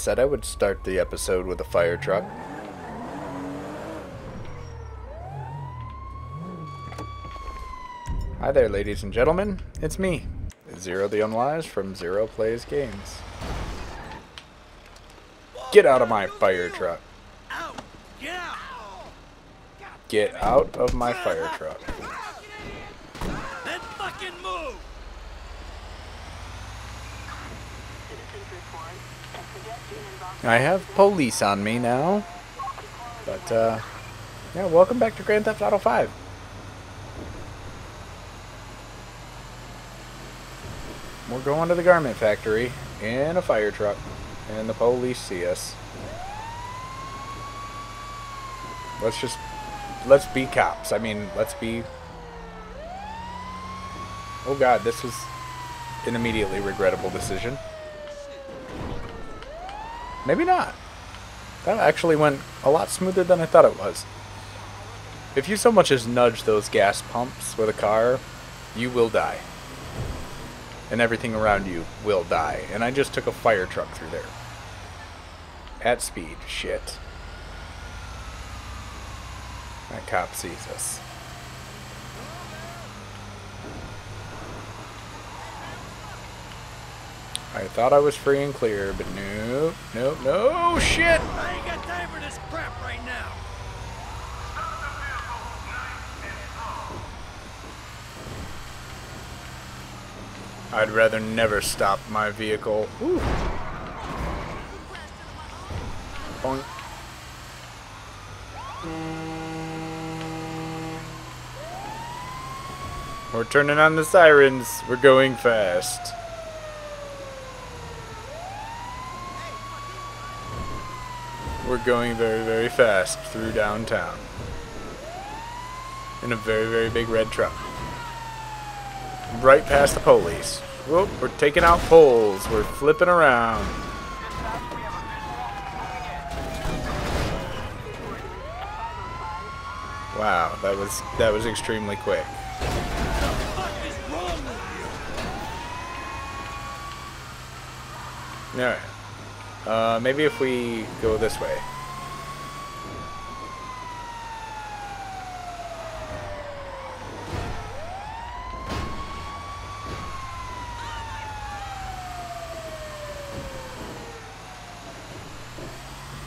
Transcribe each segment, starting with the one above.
I said I would start the episode with a fire truck. Hi there, ladies and gentlemen. It's me, Zero the Unwise from Zero Plays Games. Get out of my fire truck. Get out of my fire truck. Then fucking move! I have police on me now. But, uh, yeah, welcome back to Grand Theft Auto 5. We're going to the garment factory in a fire truck, and the police see us. Let's just, let's be cops. I mean, let's be... Oh god, this was an immediately regrettable decision. Maybe not. That actually went a lot smoother than I thought it was. If you so much as nudge those gas pumps with a car, you will die. And everything around you will die. And I just took a fire truck through there. At speed. Shit. That cop sees us. I thought I was free and clear, but no, no, no, shit! I ain't got time for this crap right now. I'd rather never stop my vehicle. Ooh. Boink. We're turning on the sirens. We're going fast. We're going very, very fast through downtown. In a very, very big red truck. Right past the police. Whoop, we're taking out poles. We're flipping around. Wow, that was that was extremely quick. Alright. Uh, maybe if we go this way.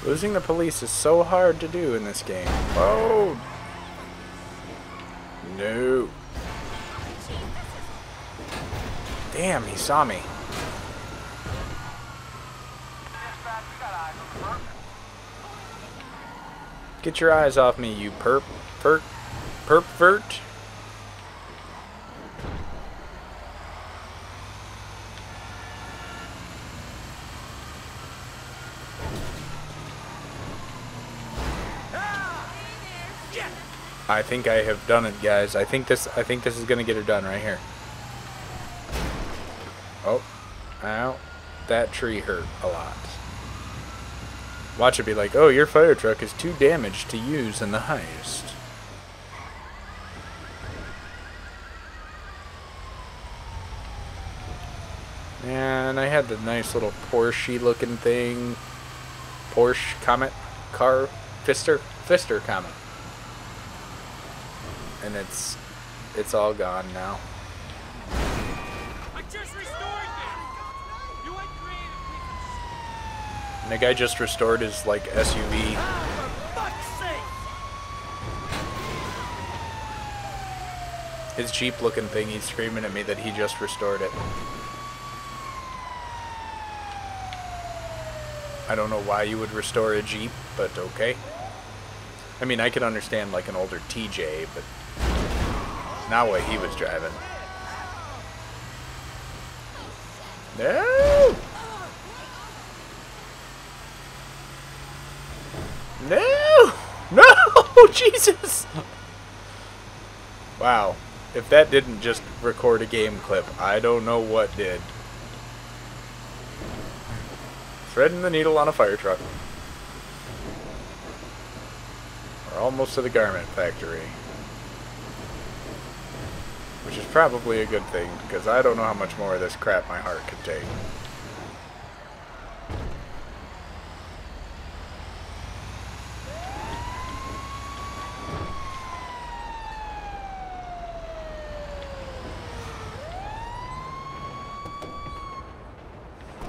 Losing the police is so hard to do in this game. Oh! No. Damn, he saw me. Get your eyes off me, you perp, perp, pervert. I think I have done it, guys. I think this. I think this is gonna get her done right here. Oh, ow! That tree hurt a lot. Watch it be like, oh, your fire truck is too damaged to use in the heist. And I had the nice little Porsche looking thing. Porsche Comet car Pfister Pfister Comet. And it's it's all gone now. I just restored you. You went creative. And the guy just restored his like SUV. His Jeep looking thing, he's screaming at me that he just restored it. I don't know why you would restore a Jeep, but okay. I mean, I could understand like an older TJ, but not what he was driving. No! No! No! Jesus! Wow. If that didn't just record a game clip, I don't know what did. Threading the needle on a fire truck. We're almost to the garment factory. Which is probably a good thing, because I don't know how much more of this crap my heart could take.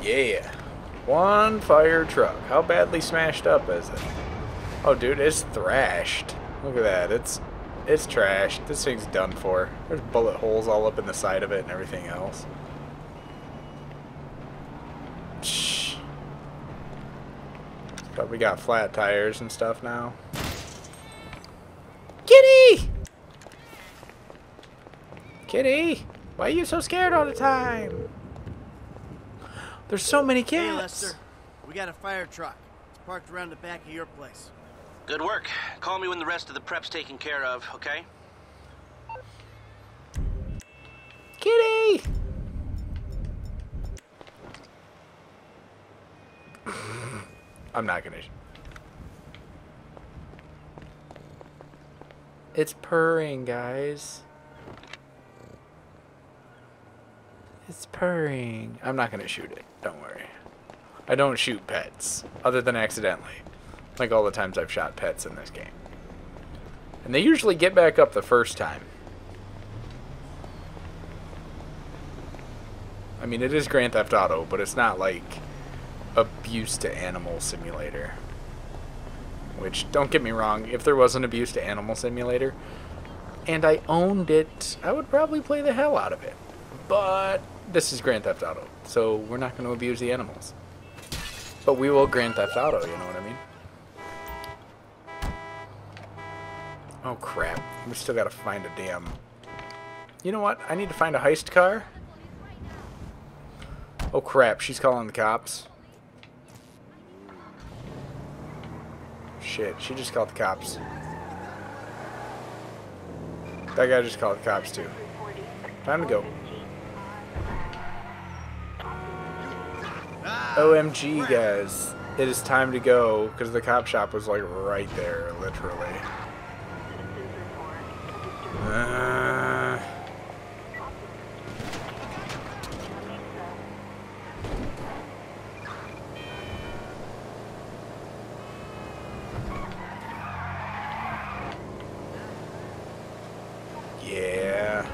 Yeah. Fire truck. How badly smashed up is it? Oh, dude, it's thrashed. Look at that. It's it's trashed. This thing's done for. There's bullet holes all up in the side of it and everything else. Shh. But we got flat tires and stuff now. Kitty! Kitty! Why are you so scared all the time? There's so many Hey, cats. Lester. We got a fire truck. It's parked around the back of your place. Good work. Call me when the rest of the prep's taken care of, okay? Kitty! I'm not gonna. It's purring, guys. It's purring. I'm not gonna shoot it. Don't worry. I don't shoot pets, other than accidentally. Like all the times I've shot pets in this game. And they usually get back up the first time. I mean, it is Grand Theft Auto, but it's not like abuse to animal simulator. Which, don't get me wrong, if there was an abuse to animal simulator and I owned it, I would probably play the hell out of it. But this is Grand Theft Auto, so we're not going to abuse the animals. But we will Grand Theft Auto, you know what I mean? Oh crap, we still got to find a damn... You know what? I need to find a heist car. Oh crap, she's calling the cops. Shit, she just called the cops. That guy just called the cops too. Time to go. OMG, guys. It is time to go because the cop shop was like right there, literally. Uh, yeah.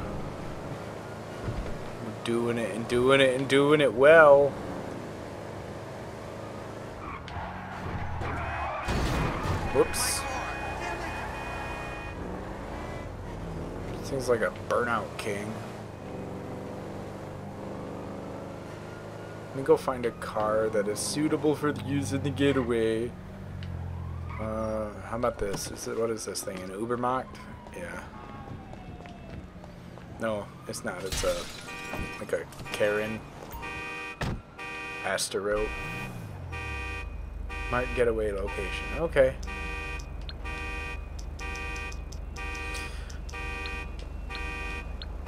Doing it and doing it and doing it well. Whoops. Seems like a burnout king. Let me go find a car that is suitable for use in the getaway. Uh, how about this? Is it what is this thing? An Ubermacht? Yeah. No, it's not. It's a like a Karin Astero. Mark getaway location. Okay.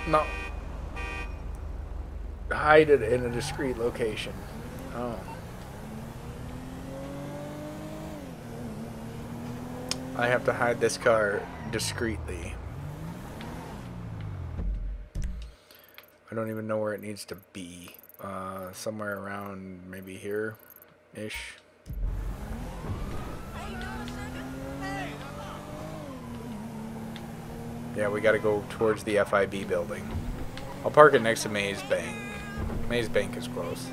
No. Hide it in a discreet location. Oh. I have to hide this car discreetly. I don't even know where it needs to be. Uh, somewhere around maybe here Yeah, we gotta go towards the FIB building. I'll park it next to Maze Bank. Maze Bank is close.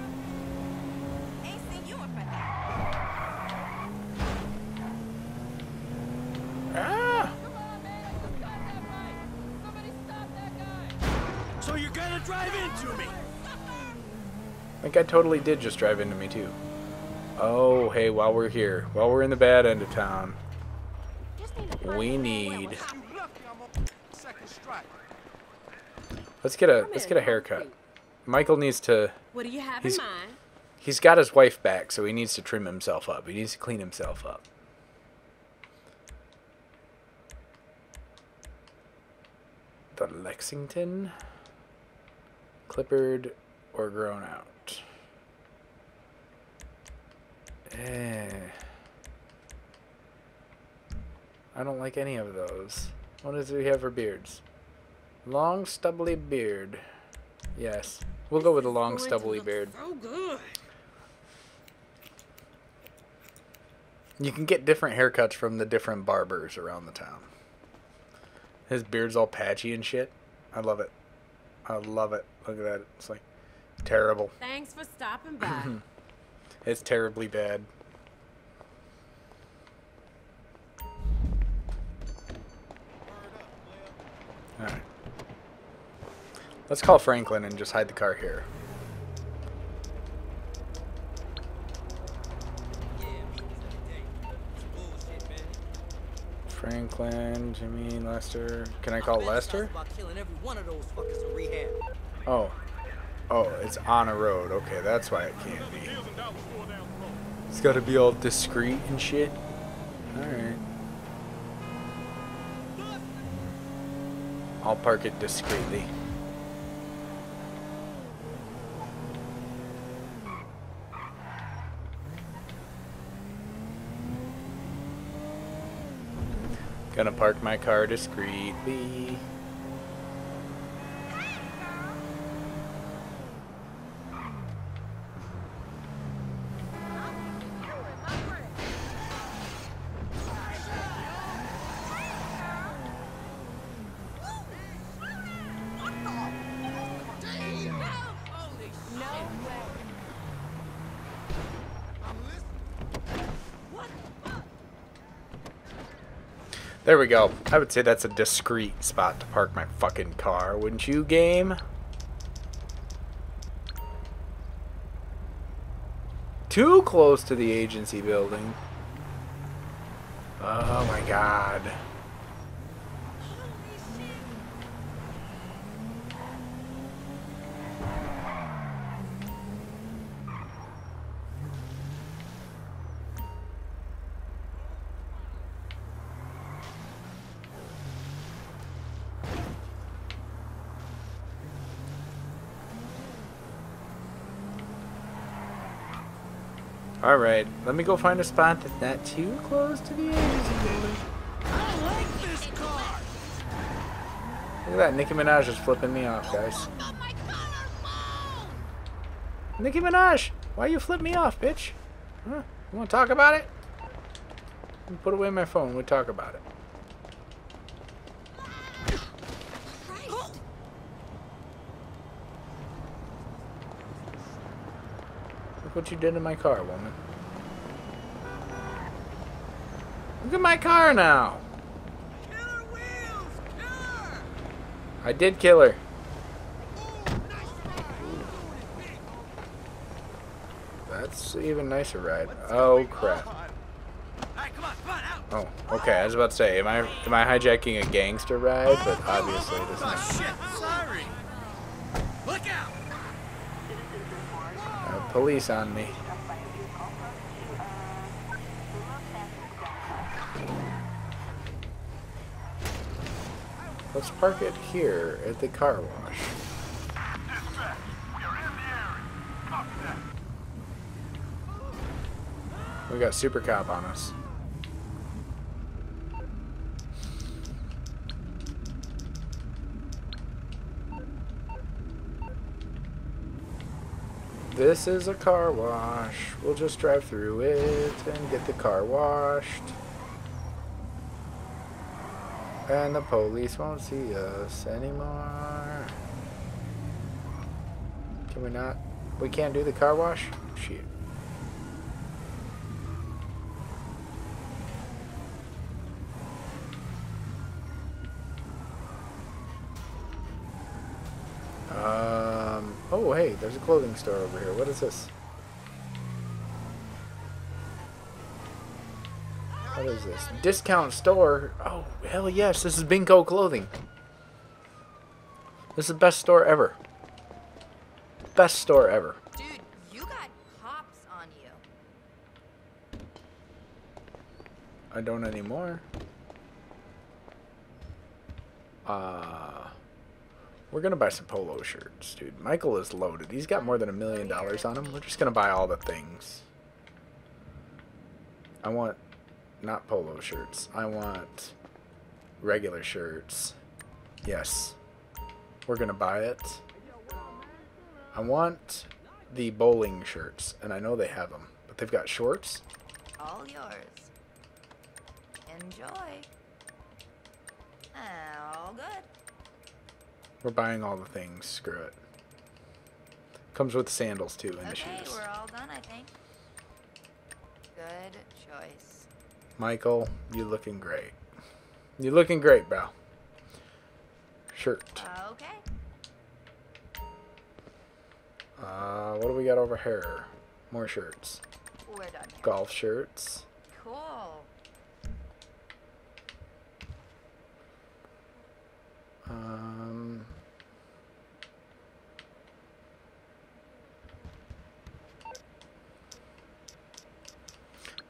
Ah! So you're gonna drive into me? I think I totally did just drive into me too. Oh, hey, while we're here, while we're in the bad end of town, we need. Let's get a let's get a haircut. Michael needs to. What do you have He's- in mind? He's got his wife back, so he needs to trim himself up. He needs to clean himself up. The Lexington, Clippard, or grown out. Eh. I don't like any of those. What does we have for beards? Long stubbly beard. Yes. We'll go with a long stubbly beard. So good. You can get different haircuts from the different barbers around the town. His beard's all patchy and shit. I love it. I love it. Look at that. It's like Terrible. Thanks for stopping by. It's terribly bad. Alright. Let's call Franklin and just hide the car here. Franklin, Jimmy, Lester. Can I call Lester? Oh. Oh, it's on a road. Okay, that's why it can't be. It's gotta be all discreet and shit. Alright. I'll park it discreetly. Gonna park my car discreetly. There we go. I would say that's a discreet spot to park my fucking car, wouldn't you, game? Too close to the agency building. Oh my god. Alright, let me go find a spot that's not too close to the agency building. I like this car. Look at that, Nicki Minaj is flipping me off, guys. Nicki Minaj, why you flip me off, bitch? Huh? You want to talk about it? Put away my phone. We'll talk about it. Look what you did to my car, woman. Look at my car now. Killer wheels. Killer. I did kill her. That's even nicer ride. Oh crap. Hey, come on, come on, out. Oh, okay. I was about to say, am I am I hijacking a gangster ride? But obviously it is Oh, not. shit. Sorry. Look out. Uh, police on me. Let's park it here at the car wash. We got Super Cop on us. This is a car wash. We'll just drive through it and get the car washed. And the police won't see us anymore. Can we not? We can't do the car wash? Shit. Um, oh, hey, there's a clothing store over here. What is this? What is this? Discount store? Oh, hell yes, this is Binco Clothing. This is the best store ever. Best store ever. Dude, you got cops on you. I don't anymore. Uh, we're gonna buy some polo shirts, dude. Michael is loaded. He's got more than a million dollars on him. We're just gonna buy all the things. I want not polo shirts. I want regular shirts. Yes. We're gonna buy it. I want the bowling shirts, and I know they have them, but they've got shorts. All yours. Enjoy. All good. We're buying all the things. Screw it. Comes with sandals too and the shoes. Okay, we're all done, I think. Good choice. Michael, you're looking great. You're looking great, bro. Shirt. Okay. Uh, what do we got over here? More shirts. We're done here. Golf shirts. Cool. Um,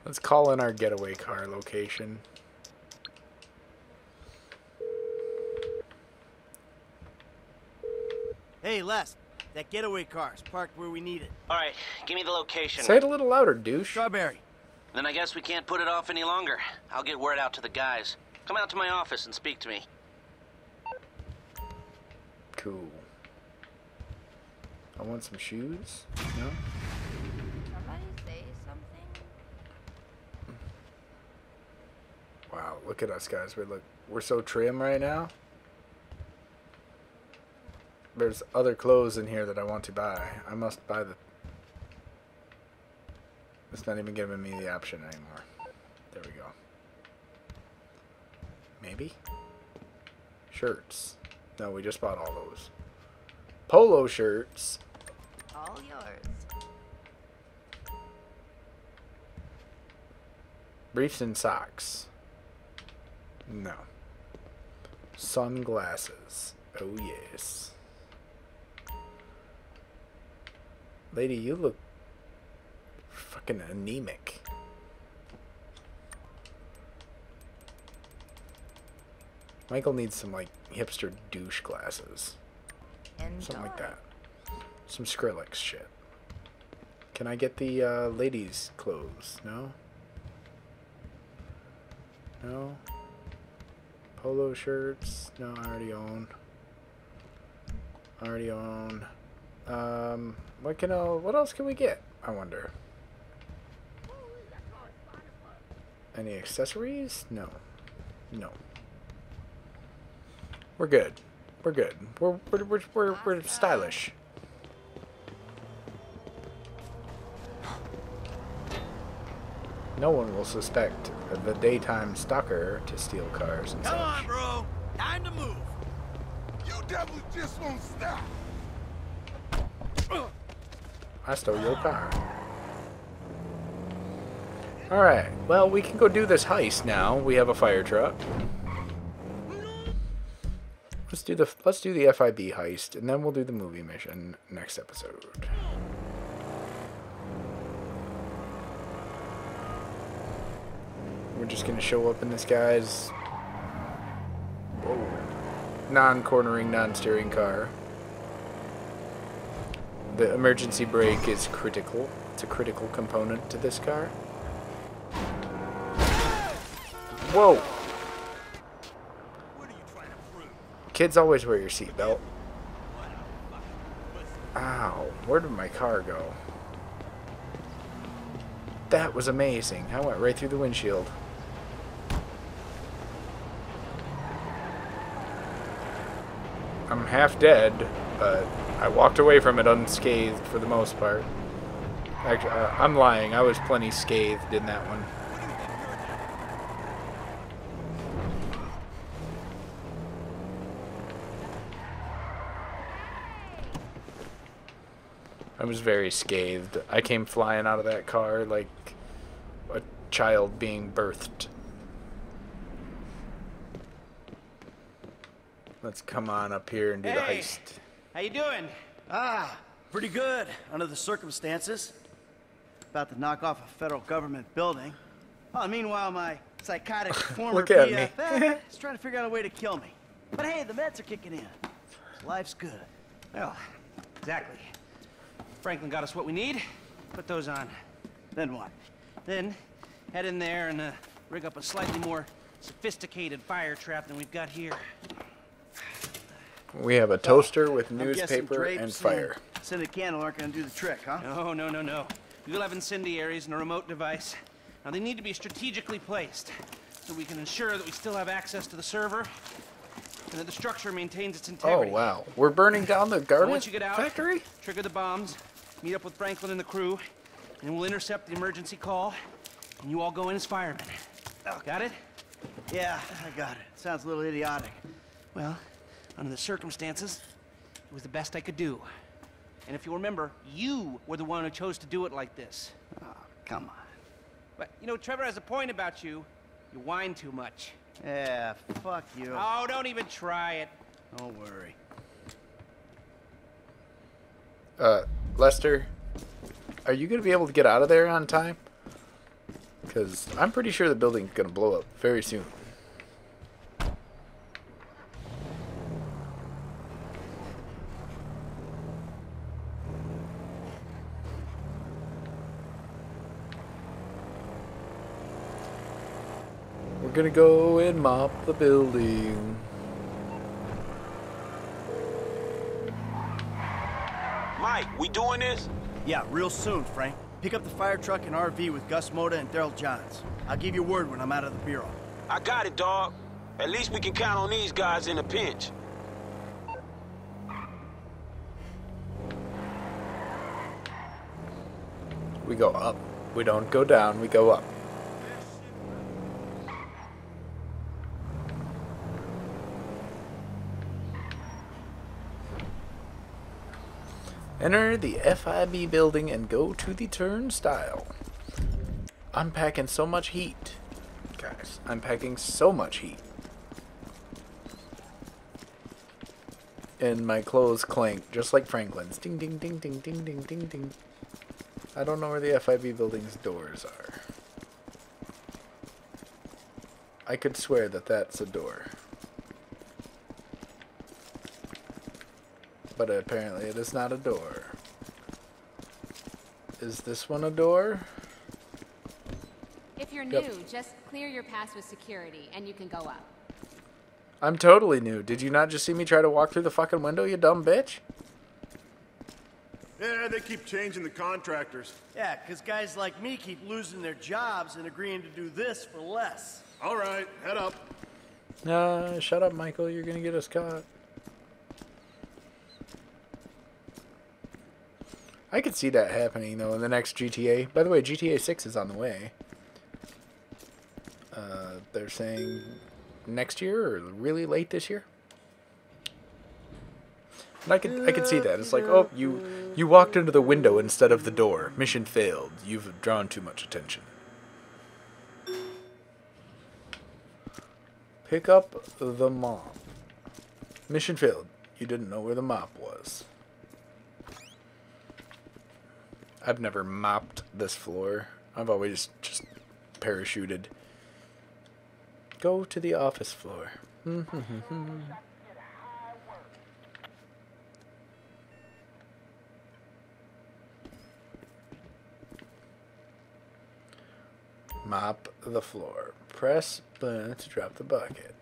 let's call in our getaway car location. Hey, Les. That getaway car's parked where we need it. All right, give me the location. Say it a little louder, douche. Strawberry. Then I guess we can't put it off any longer. I'll get word out to the guys. Come out to my office and speak to me. Cool. I want some shoes. No. Somebody say something? Wow, look at us guys. We look we're so trim right now. There's other clothes in here that I want to buy. I must buy the It's not even giving me the option anymore. There we go. Maybe? Shirts. No, we just bought all those. Polo shirts. All yours. Briefs and socks. No. Sunglasses. Oh, yes. Lady, you look fucking anemic. Michael needs some, like, hipster douche glasses. Enjoy. Something like that. Some Skrillex shit. Can I get the uh, ladies' clothes? No? No? Polo shirts? No, I already own. I already own. Um, what can I, what else can we get? I wonder. Any accessories? No. No. We're good. We're good. We're we're we're we're, we're stylish. No one will suspect the daytime stalker to steal cars and Come such. on, bro. Time to move. You devils just won't stop. I stole your car. Alright, well, we can go do this heist now. We have a fire truck. Let's do the let's do the FIB heist, and then we'll do the movie mission next episode. Just gonna show up in this guy's non-cornering, non-steering car. The emergency brake is critical. It's a critical component to this car. Whoa! To? Kids always wear your seatbelt. Ow, where did my car go? That was amazing. I went right through the windshield. I'm half dead, but I walked away from it unscathed for the most part. Actually, uh, I'm lying. I was plenty scathed in that one. I was very scathed. I came flying out of that car like a child being birthed. Let's come on up here and do the heist. How you doing? Ah, pretty good under the circumstances. About to knock off a federal government building. Oh, meanwhile, my psychotic former Look me. BFF is trying to figure out a way to kill me. But hey, the meds are kicking in. Life's good. Well, exactly. Franklin got us what we need. Put those on. Then what? Then head in there and uh, rig up a slightly more sophisticated fire trap than we've got here. We have a toaster with newspaper drapes and fire. Scented candle aren't gonna do the trick, huh? No, no, no, no. You'll have incendiaries and a remote device. Now, they need to be strategically placed so we can ensure that we still have access to the server and that the structure maintains its integrity. Oh wow, we're burning down the And garment once you get out, factory. trigger the bombs, meet up with Franklin and the crew, and we'll intercept the emergency call, and you all go in as firemen. Oh, Got it? Yeah, I got it. Sounds a little idiotic. Well, under the circumstances, it was the best I could do. And if you remember, you were the one who chose to do it like this. Oh, come on. But, you know, Trevor has a point about you. You whine too much. Yeah, fuck you. Oh, don't even try it. Don't worry. Uh, Lester, are you gonna be able to get out of there on time? Because I'm pretty sure the building's gonna blow up very soon. We're gonna go and mop the building. Mike, we doing this? Yeah, real soon, Frank. Pick up the fire truck and RV with Gus Mota and Daryl Johns. I'll give you word when I'm out of the bureau. I got it, dog. At least we can count on these guys in a pinch. We go up. We don't go down, we go up. Enter the FIB building and go to the turnstile. I'm packing so much heat. Guys, I'm packing so much heat. And my clothes clank just like Franklin's. Ding ding ding ding ding ding ding ding. I don't know where the FIB building's doors are. I could swear that that's a door. But apparently it is not a door. Is this one a door? If you're Yep. new, just clear your pass with security and you can go up. I'm totally new. Did you not just see me try to walk through the fucking window, you dumb bitch? Yeah, they keep changing the contractors. Yeah, 'cause guys like me keep losing their jobs and agreeing to do this for less. All right, head up. Nah, shut up, Michael. You're gonna get us caught. I could see that happening though in the next GTA. By the way, GTA 6 is on the way. Uh, they're saying next year or really late this year. And I could I could see that. It's like, oh, you you walked into the window instead of the door. Mission failed. You've drawn too much attention. Pick up the mop. Mission failed. You didn't know where the mop was. I've never mopped this floor. I've always just parachuted. Go to the office floor. Mop the floor. Press button to drop the bucket.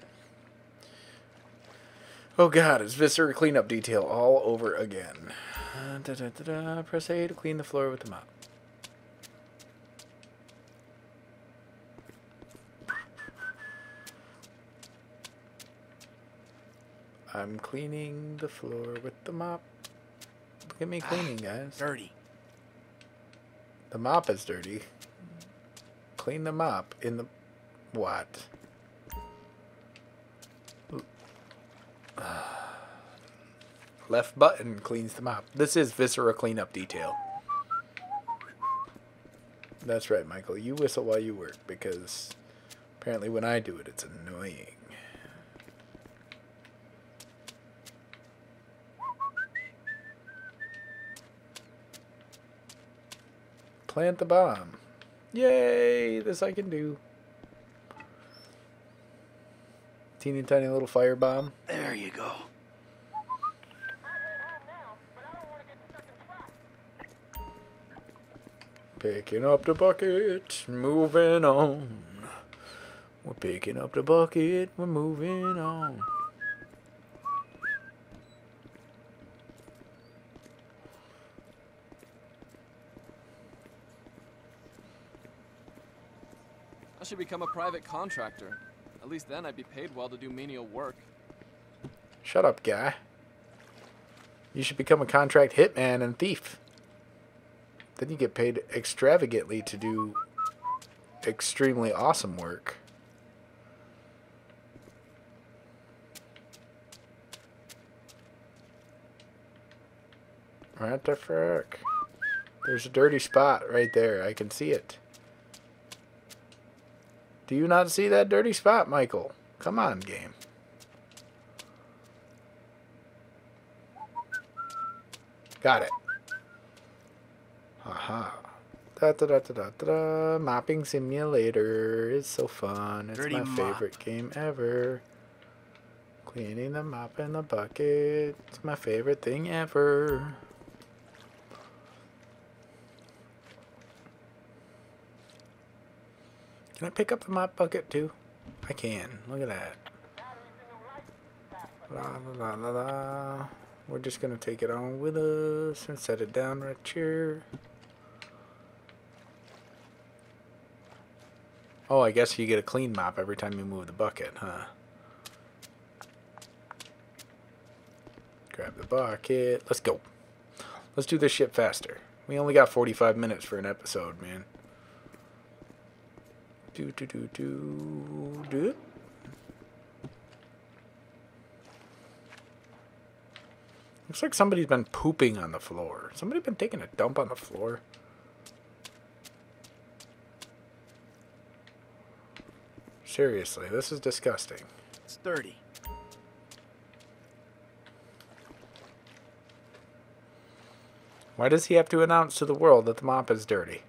Oh god, it's Viscera cleanup detail all over again. Uh, da, da, da. Press A to clean the floor with the mop. I'm cleaning the floor with the mop. Look at me cleaning, guys. Dirty. The mop is dirty. Clean the mop in the what? Left button cleans the mop. This is Viscera cleanup detail. That's right, Michael. You whistle while you work because apparently when I do it, it's annoying. Plant the bomb. Yay! This I can do. Teeny tiny little fire bomb. There you go. Picking up the bucket, moving on. We're picking up the bucket, we're moving on. I should become a private contractor. At least then I'd be paid well to do menial work. Shut up, guy. You should become a contract hitman and thief. Then you get paid extravagantly to do extremely awesome work. What the frick? There's a dirty spot right there. I can see it. Do you not see that dirty spot, Michael? Come on, game. Got it. Aha. Da da da da da da. Mopping simulator is so fun. It's Dirty my mop. favorite game ever. Cleaning the mop in the bucket. It's my favorite thing ever. Can I pick up the mop bucket too? I can. Look at that. La la la la la. We're just gonna take it on with us and set it down right here. Oh, I guess you get a clean mop every time you move the bucket, huh? Grab the bucket. Let's go. Let's do this shit faster. We only got 45 minutes for an episode, man. Do do do do do. Looks like somebody's been pooping on the floor. Somebody been taking a dump on the floor. Seriously, this is disgusting. It's dirty. Why does he have to announce to the world that the mop is dirty?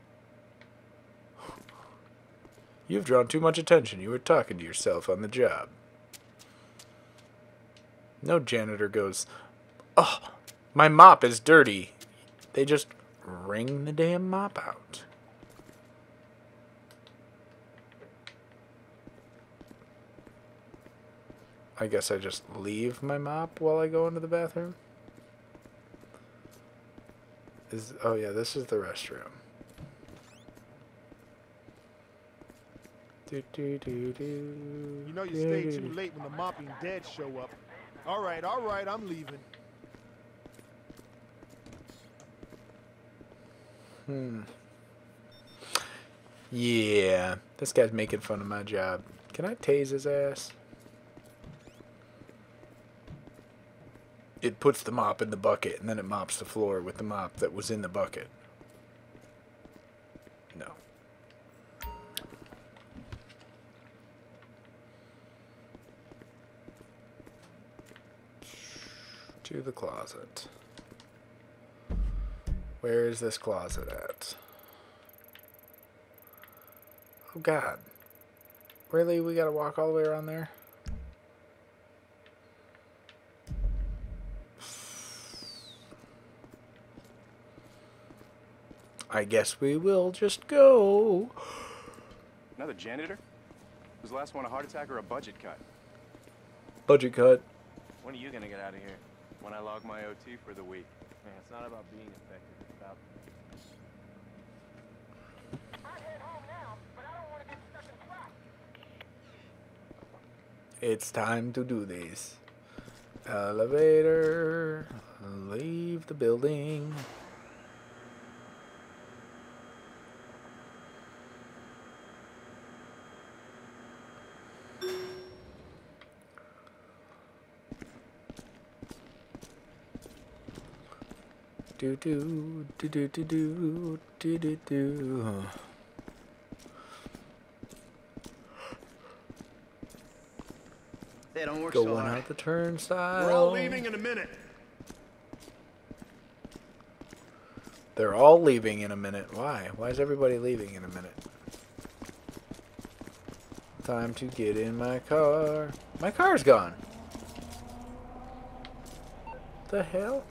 You've drawn too much attention. You were talking to yourself on the job. No janitor goes, Oh, my mop is dirty. They just wring the damn mop out. I guess I just leave my mop while I go into the bathroom. Is oh yeah, this is the restroom. Do, do, do, do, You know you stay too late when the mopping dead show up. All right, all right, I'm leaving. Hmm. Yeah, this guy's making fun of my job. Can I tase his ass? It puts the mop in the bucket and then it mops the floor with the mop that was in the bucket. No. To the closet. Where is this closet at? Oh god. Really? We gotta walk all the way around there? I guess we will just go. Another janitor? Was the last one a heart attack or a budget cut? Budget cut. When are you gonna get out of here? When I log my OT for the week. Man, it's not about being effective, it's about It's time to do this. Elevator. Leave the building. Do do do do do do do do do. They don't work so Going hard. out the turnstile. We're all leaving in a minute. They're all leaving in a minute. Why? Why is everybody leaving in a minute? Time to get in my car. My car's gone. The hell?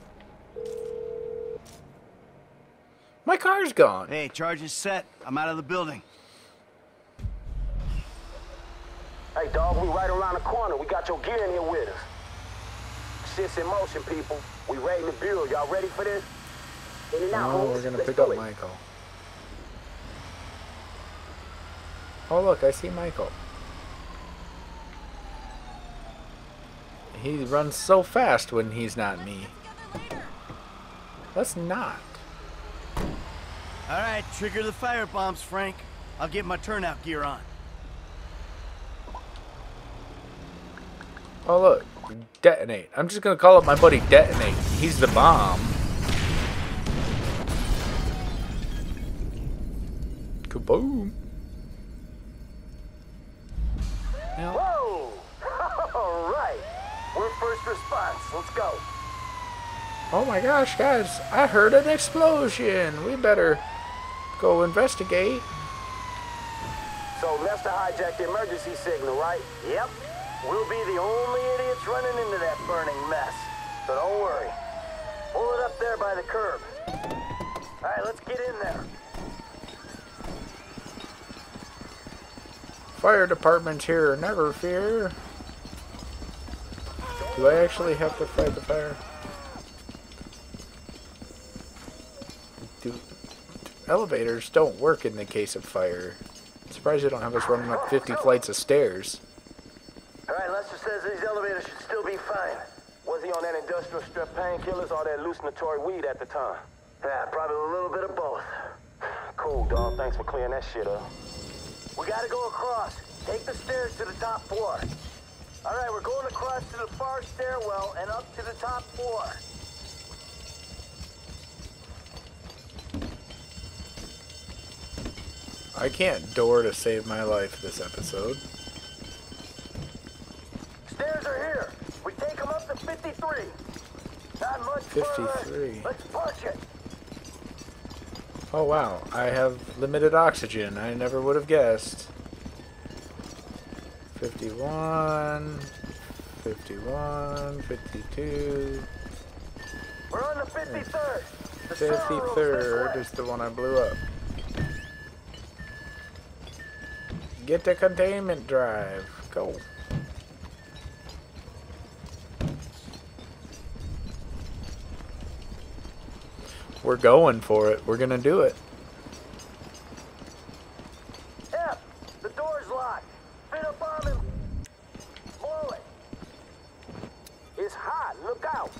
My car's gone. Hey, charge is set. I'm out of the building. Hey, dog, we right around the corner. We got your gear in here with us. Shit's in motion, people. We ready to build. Y'all ready for this? In and out, Oh, homies. we're gonna Let's pick up it. Michael. Oh, look, I see Michael. He runs so fast when he's not me. Let's not. All right, trigger the fire bombs, Frank. I'll get my turnout gear on. Oh look, detonate. I'm just gonna call up my buddy Detonate. He's the bomb. Kaboom. Whoa! All right. We're first response. Let's go. Oh my gosh, guys, I heard an explosion. We better go investigate. So Lester hijacked the emergency signal, right? Yep. We'll be the only idiots running into that burning mess. So don't worry. Pull it up there by the curb. All right, let's get in there. Fire department's here, never fear. Do I actually have to fight the fire? Do, elevators don't work in the case of fire. I'm surprised they don't have us running up 50 flights of stairs. All right, Lester says these elevators should still be fine. Was he on that industrial strip painkillers or that hallucinatory weed at the time? Yeah, probably a little bit of both. Cool, dog. Thanks for clearing that shit up. We gotta go across. Take the stairs to the top floor. All right, we're going across to the far stairwell and up to the top floor. I can't door to save my life this episode. Stairs are here. We take them up to 53. Not much 53. further. Let's push it. Oh wow, I have limited oxygen. I never would have guessed. 51, 51, 52, We're on the 53rd. The cell room's this 53rd is the one I blew up. Get the containment drive. Go. We're going for it. We're gonna do it. F, the door's locked. Fit a bomb and blow it. It's hot. Look out.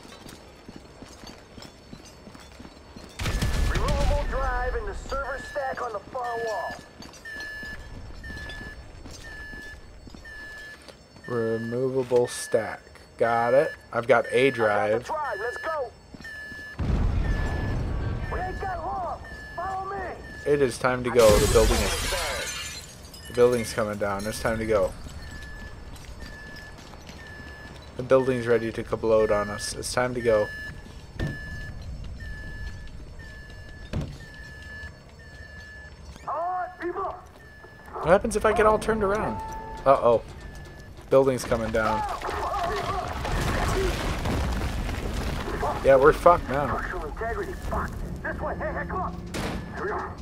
Removable drive in the server stack on the far wall. Removable stack. Got it. I've got a drive. Drive. Let's go. We ain't got long. Follow me. It is time to go. The building is the building's coming down. It's time to go. The building's ready to kablode on us. It's time to go. All right, people. What happens if I get all turned around? Uh oh. Building's coming down. Yeah, we're fucked now. Structural integrity. Fuck. This way. Hey, hey, come on. Here we are.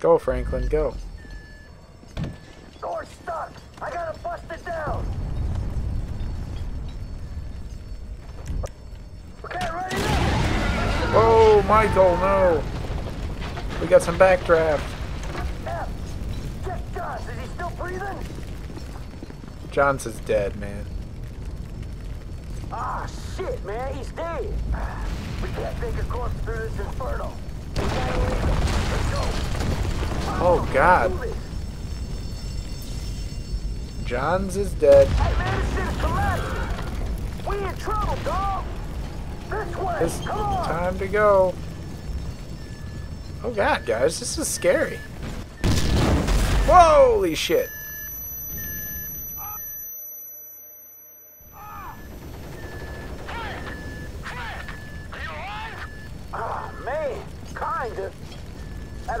Go, Franklin, go. Door's stuck. I gotta bust it down. Okay, ready now. Whoa, Michael, no. We got some backdraft. F. Check Johns. Is he still breathing? Johns is dead, man. Ah, shit, man. He's dead. We can't take a course through this inferno. We gotta leave him. Let's go. Oh, God. Johns is dead. Hey, man, this shit is collapsing. We in trouble, dog. This way. It's Come on. time to go. Oh god, guys, this is scary. Holy shit. Ah, man. Kinda. That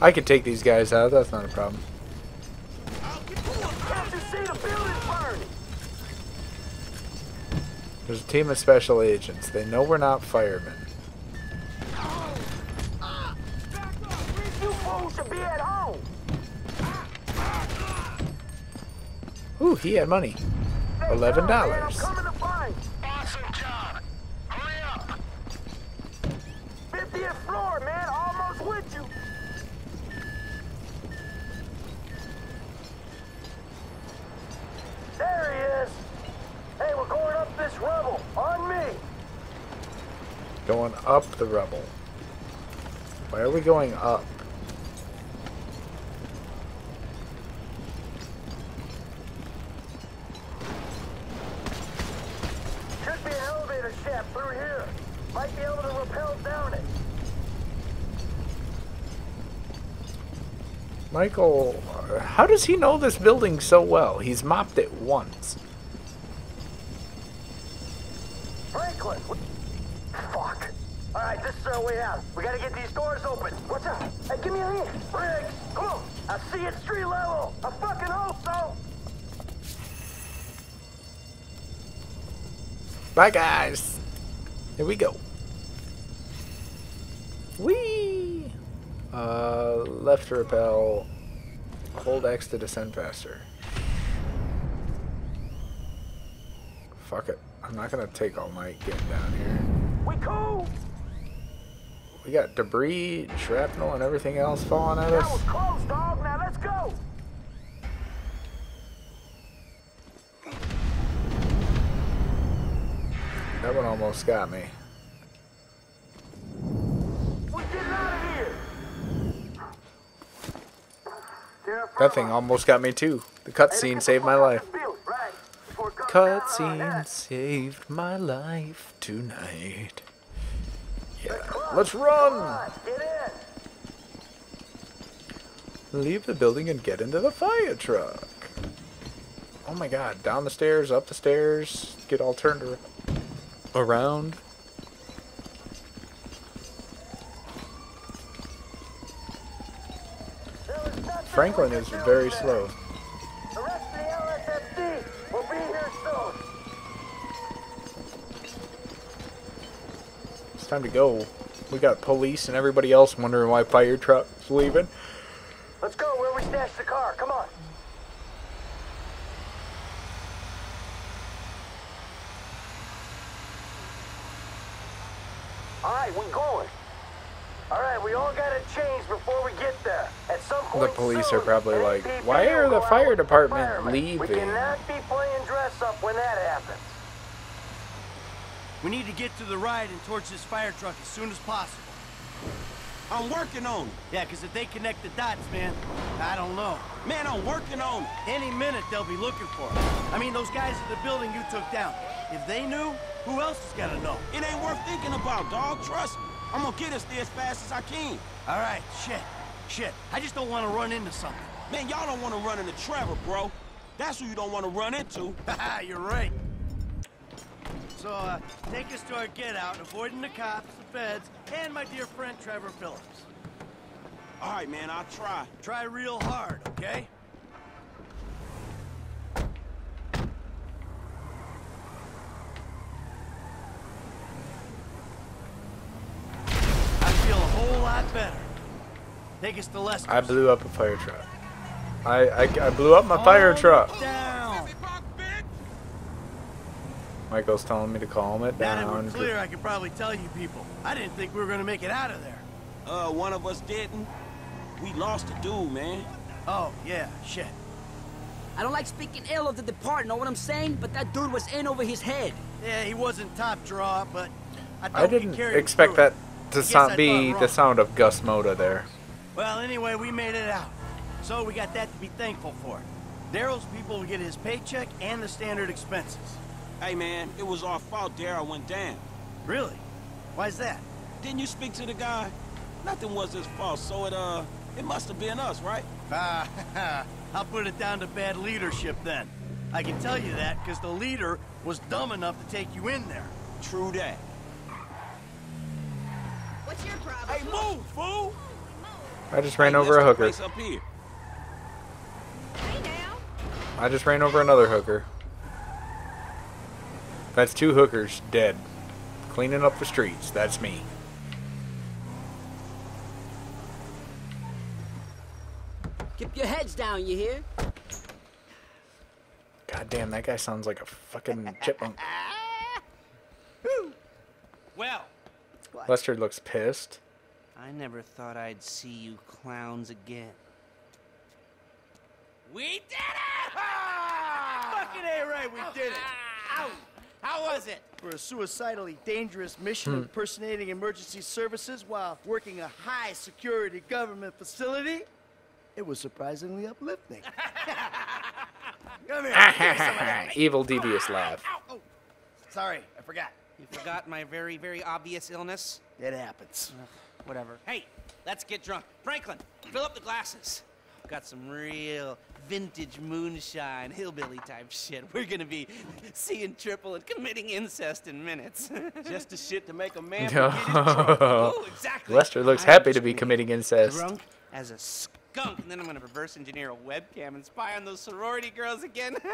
I could take these guys out. That's not a problem. There's a team of special agents. They know we're not firemen. Ooh, he had money. $11. The rubble. Why are we going up? Should be an elevator shaft through here. Might be able to rappel down it. Michael, how does he know this building so well? He's mopped it once. Street level. I fucking hope so. Bye, guys. Here we go. Whee! Uh, left to repel. Hold X to descend faster. Fuck it. I'm not gonna take all night getting down here. We cool? We got debris, shrapnel, and everything else falling at us. close, dog. Now let's go. That one almost got me. That thing almost got me too. The cutscene saved my life. Cutscene saved my life tonight. Let's run! Leave the building and get into the fire truck. Oh my god, down the stairs, up the stairs, get all turned ar- around. Franklin is very slow. The rest of the LSFD will be here soon. It's time to go. We got police and everybody else wondering why fire truck's leaving. Let's go where we stashed the car. Come on. All right, we going. All right, we all gotta change before we get there. At some point The police soon, are probably like, why are the fire department firemen. We leaving? cannot be playing dress up when that happens. We need to get to the ride and torch this fire truck as soon as possible. I'm working on it. Yeah, because if they connect the dots, man, I don't know. Man, I'm working on it. Any minute they'll be looking for us. I mean, those guys at the building you took down. If they knew, who else is gonna know? It ain't worth thinking about, dog. Trust me. I'm gonna get us there as fast as I can. All right, shit, shit. I just don't want to run into something. Man, y'all don't want to run into Trevor, bro. That's who you don't want to run into. Haha, you're right. So, uh, take us to our get out, avoiding the cops, the feds, and my dear friend Trevor Phillips. All right, man, I'll try. Try real hard, okay? I feel a whole lot better. Take us to Lester. I blew up a fire truck. I, I, I blew up my fire truck. Down. Michael's telling me to calm it Now that down. we're clear, I could probably tell you people. I didn't think we were gonna make it out of there. Uh, one of us didn't. We lost a dude, man. Oh, yeah, shit. I don't like speaking ill of the departed, know what I'm saying? But that dude was in over his head. Yeah, he wasn't top draw, but I thought I we could didn't carry expect through that to I guess I sound be the sound of Gus Mota there. Well, anyway, we made it out. So we got that to be thankful for. Daryl's people will get his paycheck and the standard expenses. Hey, man, it was our fault Daryl went down. Really? Why's that? Didn't you speak to the guy? Nothing was his fault, so it, uh, it must have been us, right? Ah, I'll put it down to bad leadership then. I can tell you that because the leader was dumb enough to take you in there. True that. What's your problem? Hey, move, fool! I just ran Hey, over a hooker. up here. Hey now. I just ran over another hooker. That's two hookers dead. Cleaning up the streets. That's me. Keep your heads down, you hear? God damn, that guy sounds like a fucking chipmunk. Well, Lester looks pissed. I never thought I'd see you clowns again. We did it! Fucking A right, we did it. Ow! How was it? For a suicidally dangerous mission Hmm. impersonating emergency services while working a high security government facility, it was surprisingly uplifting. Come here. give me some of that. Evil devious laugh. Oh, sorry, I forgot. You forgot my very, very obvious illness? It happens. Whatever. Hey, let's get drunk. Franklin, fill up the glasses. Got some real vintage moonshine, hillbilly type shit. We're gonna be seeing triple and committing incest in minutes. Just the shit to make a man No. forget his drunk. Oh, exactly. Lester looks I'm happy to be committing incest. Drunk as a skunk, and then I'm gonna reverse engineer a webcam and spy on those sorority girls again.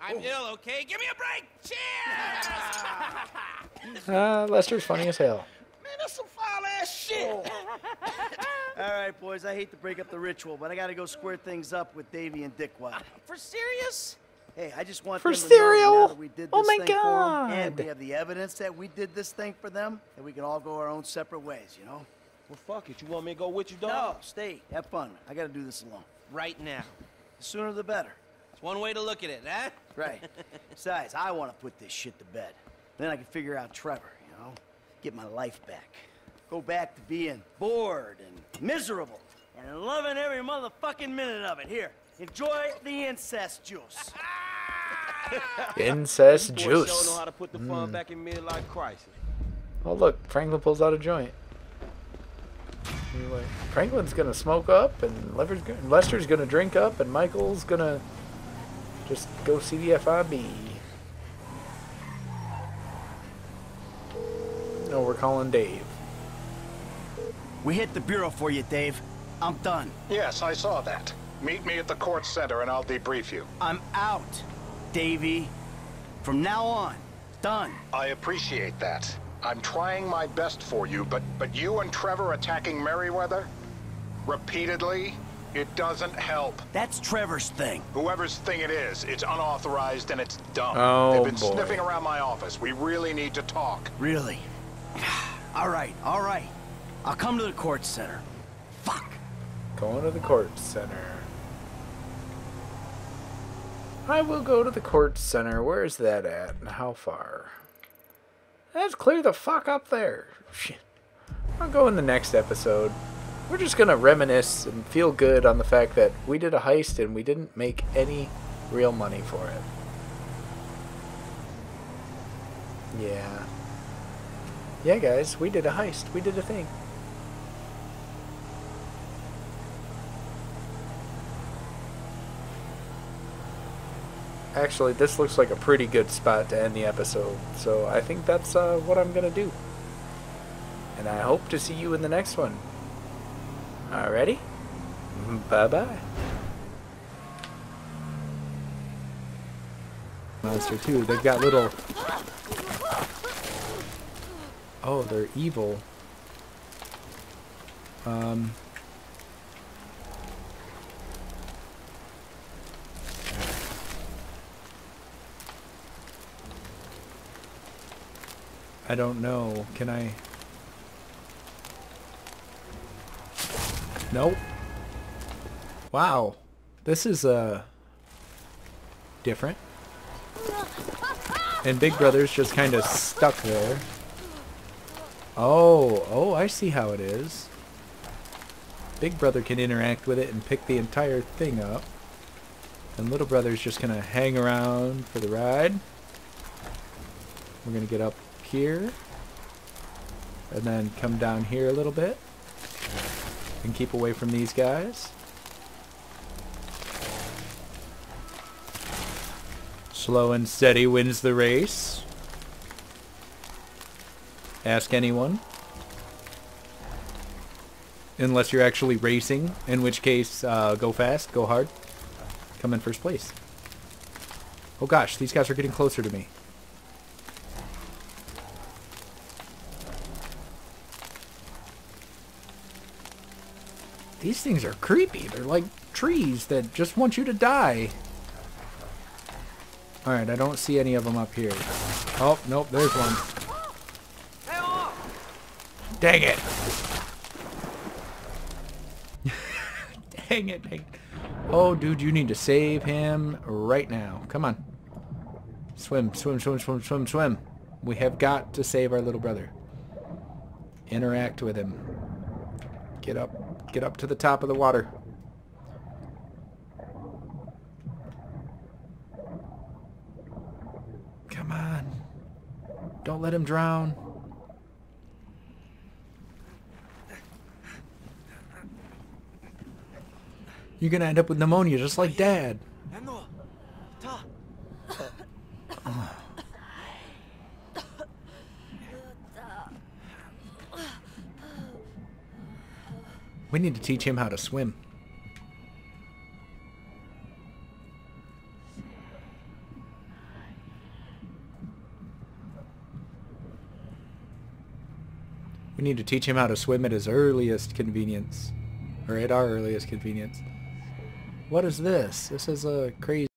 I'm ill, okay? Give me a break. Cheers! Ah, Lester's funny as hell. Man, that's some foul ass shit. Oh. All right, boys, I hate to break up the ritual, but I gotta go square things up with Davy and Dickwad. Uh, for serious? Hey, I just want For them to cereal? now that we did oh this Oh my thing for 'em, and we have the evidence that we did this thing for them, that we can all go our own separate ways, you know? Well, fuck it. You want me to go with you, dog? No, stay. Have fun. I gotta do this alone. Right now. The sooner the better. It's one way to look at it, huh? Right. Besides, I want to put this shit to bed. Then I can figure out Trevor, you know? Get my life back. Go back to being bored and miserable and loving every motherfucking minute of it. Here, enjoy the incest juice. Incest Boy sure juice. know how to put the fun Mm. back in midlife crisis. Oh look, Franklin pulls out a joint. Anyway, Franklin's gonna smoke up, and Lester's gonna, drink up, and Michael's gonna just go see the FIB. No, we're calling Dave. We hit the bureau for you, Dave. I'm done. Yes, I saw that. Meet me at the court center and I'll debrief you. I'm out, Davy. From now on, done. I appreciate that. I'm trying my best for you, but but you and Trevor attacking Merryweather repeatedly, it doesn't help. That's Trevor's thing. Whoever's thing it is, it's unauthorized and it's dumb. Oh, They've been boy. sniffing around my office. We really need to talk. Really? all right, all right. I'll come to the court center. Fuck. Going to the court center. I will go to the court center. Where is that at how far? That's clear the fuck up there. Shit. I'll go in the next episode. We're just gonna reminisce and feel good on the fact that we did a heist and we didn't make any real money for it. Yeah. Yeah, guys, we did a heist. We did a thing. Actually, this looks like a pretty good spot to end the episode, so I think that's uh, what I'm gonna do. And I hope to see you in the next one. Alrighty? Bye bye. Monster 2, they've got little. Oh, they're evil. Um. I don't know. Can I? Nope. Wow. This is uh different. And Big Brother's just kind of stuck there. Oh, oh, I see how it is. Big Brother can interact with it and pick the entire thing up. And Little Brother's just gonna hang around for the ride. We're gonna get up here. And then come down here a little bit. And keep away from these guys. Slow and steady wins the race. Ask anyone. Unless you're actually racing, in which case, uh, go fast, go hard, come in first place. Oh gosh, these guys are getting closer to me. These things are creepy. They're like trees that just want you to die. Alright, I don't see any of them up here. Oh, nope, there's one. Dang it! dang it, dang it. Oh, dude, you need to save him right now. Come on. Swim, swim, swim, swim, swim, swim. We have got to save our little brother. Interact with him. Get up. Get up to the top of the water. Come on. Don't let him drown. You're gonna end up with pneumonia just like dad. We need to teach him how to swim. We need to teach him how to swim at his earliest convenience. Or at our earliest convenience. What is this? This is a crazy...